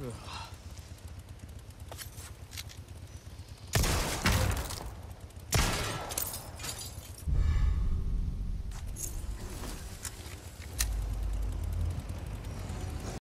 Ugh.